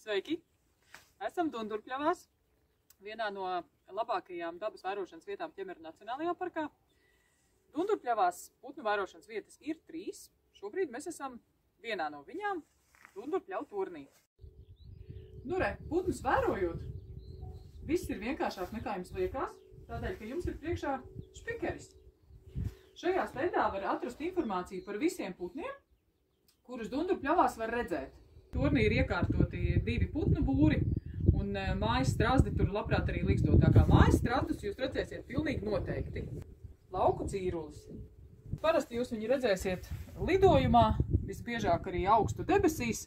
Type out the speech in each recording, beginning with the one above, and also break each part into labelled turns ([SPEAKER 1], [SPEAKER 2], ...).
[SPEAKER 1] Sveiki! Esam Dundurpļavās, vienā no labākajām dabas vērošanas vietām Ķemeru Nacionālajā parkā. Dundurpļavās putnu vērošanas vietas ir trīs. Šobrīd mēs esam vienā no viņām - Dundurpļavu turnī. Nu re, putnus vērojot, viss ir vienkāršāk nekā jums liekas, tādēļ, ka jums ir priekšā špikeris. Šajā steidā var atrast informāciju par visiem putniem, kurus Dundurpļavās var redzēt. Turnī ir iekārtoti divi putnu būri, un eh, mājas strazdi tur labprāt arī likstot. Tā kā mājas strazdus jūs redzēsiet pilnīgi noteikti. Lauku cīrulis. Parasti jūs viņu redzēsiet lidojumā, visbiežāk arī augstu debesīs.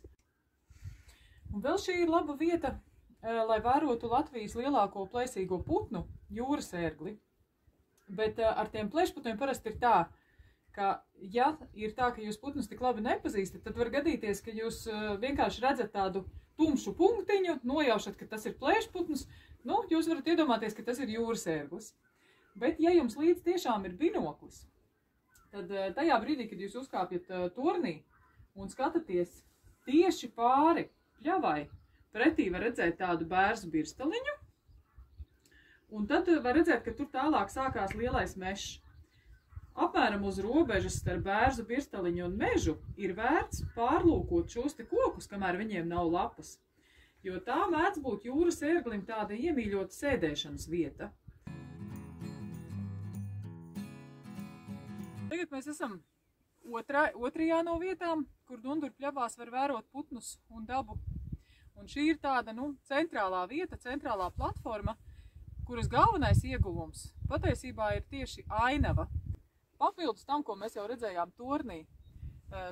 [SPEAKER 1] Un vēl šī ir laba vieta, eh, lai vērotu Latvijas lielāko plēsīgo putnu, jūras ērgli. Bet eh, ar tiem plēšputniem parasti ir tā, ka, ja ir tā, ka jūs putnus tik labi nepazīstat, tad var gadīties, ka jūs uh, vienkārši redzat tādu tumšu punktiņu, nojaušat, ka tas ir plēšputns, nu, jūs varat iedomāties, ka tas ir jūras ērglis. Bet, ja jums līdz tiešām ir binoklis, tad uh, tajā brīdī, kad jūs uzkāpjat uh, turnī un skatāties tieši pāri pļavai, pretī var redzēt tādu bērzu birstaliņu, un tad var redzēt, ka tur tālāk sākās lielais mešs. Apmēram uz robežas starp bērzu pirstaliņu un mežu ir vērts pārlūkot šos te kokus, kamēr viņiem nav lapas, jo tā mēdz būt jūras ērglim tāda iemīļota sēdēšanas vieta. Tagad mēs esam otrā, otrajā no vietām, kur Dundurpļavās var vērot putnus un dabu. Un šī ir tāda, nu, centrālā vieta, centrālā platforma, kuras galvenais ieguvums patiesībā ir tieši ainava, Papildus tam, ko mēs jau redzējām turnī,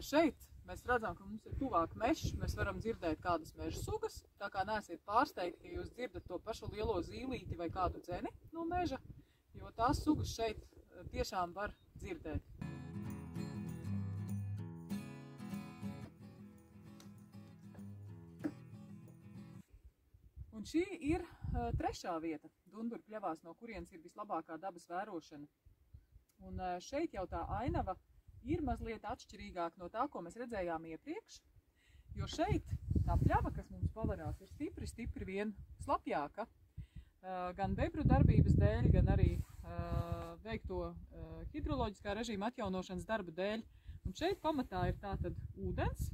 [SPEAKER 1] šeit mēs redzam, ka mums ir tuvāk mežs, mēs varam dzirdēt kādas meža sugas, tā kā neesiet pārsteigti, ja jūs dzirdat to pašu lielo zīlīti vai kādu dzeni no meža, jo tās sugas šeit tiešām var dzirdēt. Un šī ir trešā vieta Dundurpļavās, no kurienes ir vislabākā dabas vērošana. Un šeit jau tā ainava ir mazliet atšķirīgāka no tā, ko mēs redzējām iepriekš, jo šeit tā pļava, kas mums pavarās, ir stipri, stipri vien slapjāka, gan bebru darbības dēļ, gan arī veikto hidroloģiskā režīma atjaunošanas darba dēļ. Un šeit pamatā ir tātad ūdens,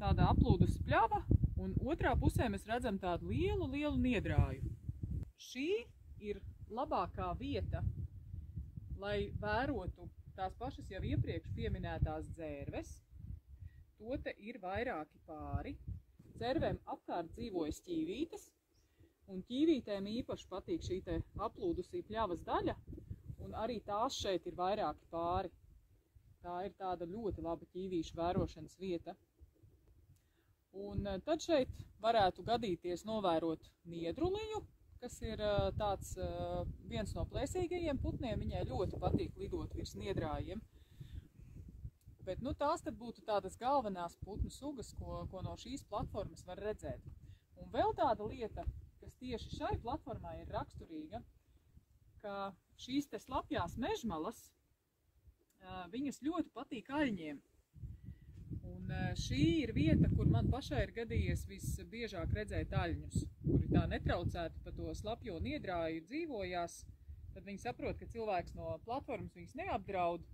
[SPEAKER 1] tāda aplūdus pļava, un otrā pusē mēs redzam tādu lielu, lielu niedrāju. Šī ir labākā vieta lai vērotu tās pašas jau iepriekš pieminētās dzērves. To te ir vairāki pāri. Cervēm apkārt dzīvojas ķīvītes, un ķīvītēm īpaši patīk šī te aplūdusī pļavas daļa, un arī tās šeit ir vairāki pāri. Tā ir tāda ļoti laba ķīvīšu vērošanas vieta. Un eh, tad šeit varētu gadīties novērot niedruliņu, kas ir tāds viens no plēsīgajiem putniem. Viņai ļoti patīk lidot virs niedrājiem. Bet nu, tās tad būtu tādas galvenās putnu sugas, ko, ko no šīs platformas var redzēt. Un vēl tāda lieta, kas tieši šai platformai ir raksturīga, ka šīs te slapjās mežmalas, viņas ļoti patīk aļņiem. Un šī ir vieta, kur man pašai ir gadījies visbiežāk redzēt aļņus, kuri tā netraucēti pa to slapjo niedrāju dzīvojās, tad viņi saprot, ka cilvēks no platformas viņus neapdraud.